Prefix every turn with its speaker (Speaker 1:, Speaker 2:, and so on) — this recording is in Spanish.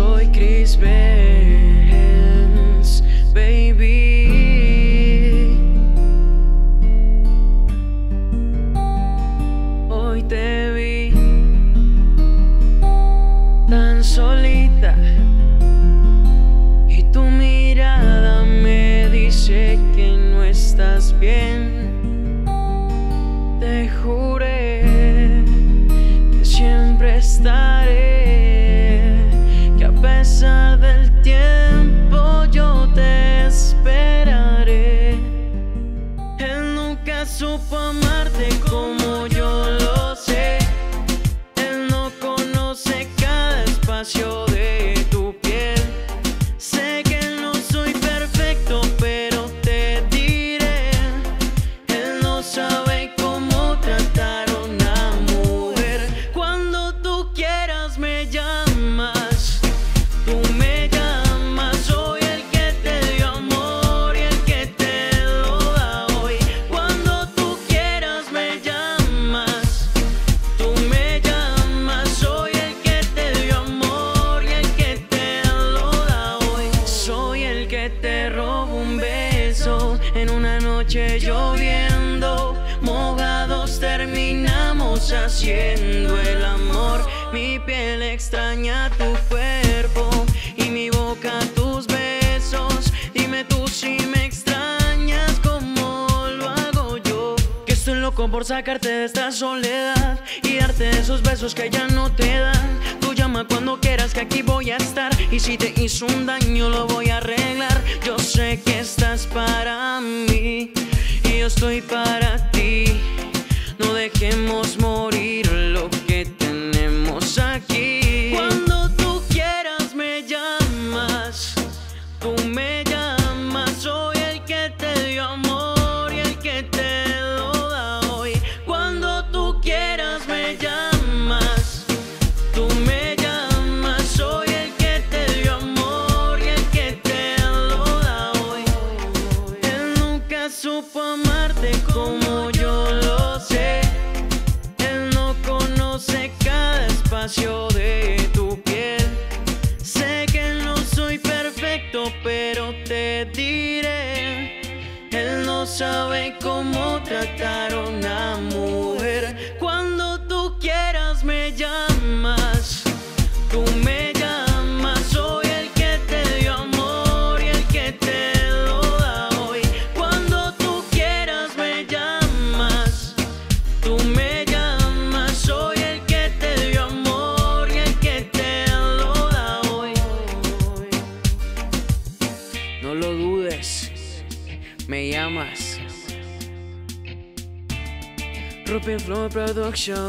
Speaker 1: Soy Chris Benz, te robo un beso en una noche lloviendo. Mojados terminamos haciendo el amor. Mi piel extraña tu cuerpo y mi boca tus besos. Dime tú si me extrañas como lo hago yo. Que estoy loco por sacarte de esta soledad y darte esos besos que ya no te dan. Tú llama cuando quieras que aquí voy a estar. Y si te hizo un daño, lo voy a arreglar. Para mí y yo estoy para ti. Supo amarte como yo lo sé. Él no conoce cada espacio de tu piel. Sé que no soy perfecto, pero te diré. Él no sabe cómo tratar a una mujer. Me llamas. Rupi Flow Productions.